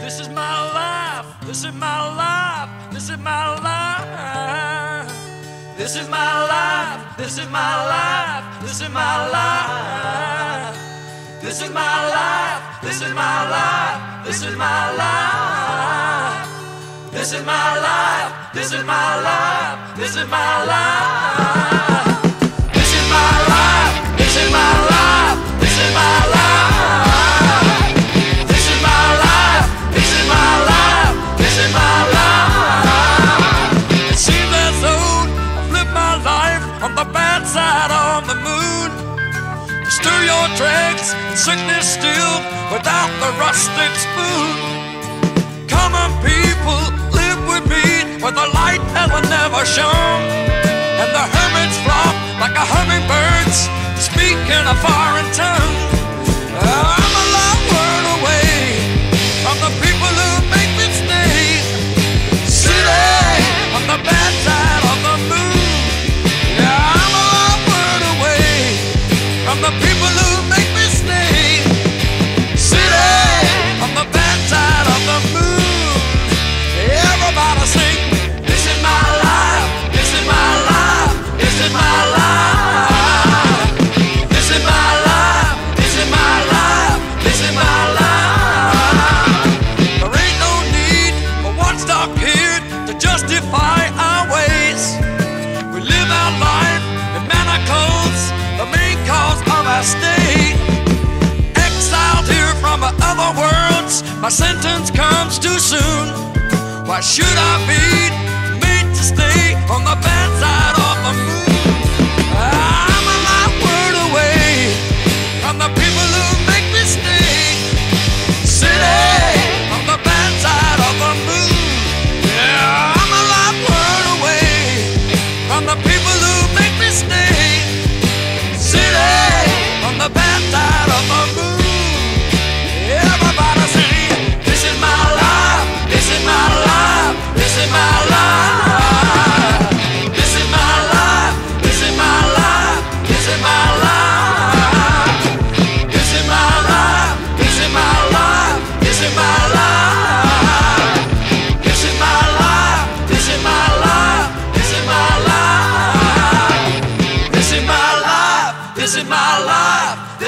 This is my life. This is my life. This is my life. This is my life. This is my life. This is my life. This is my life. This is my life. This is my life. This is my life. This is my life. This is my life. This is my life. This is my life. This is my life. This is my life. This is my life. This is my life. It seems as though I've lived my life on the bad side of the moon. Stir your dregs, sickness still without the rusted spoon. The light has never shone. And the hermits flock like a hummingbirds, speak in a foreign tongue. Stay. Exiled here from other worlds, my sentence comes too soon. Why should I be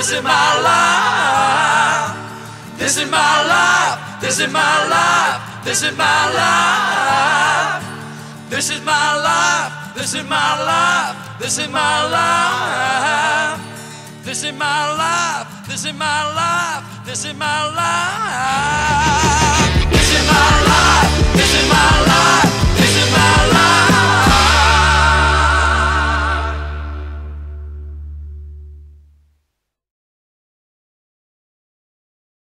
This is my life. This is my life. This is my life. This is my life. This is my life. This is my life. This is my life. This is my life. This is my life. This is my life.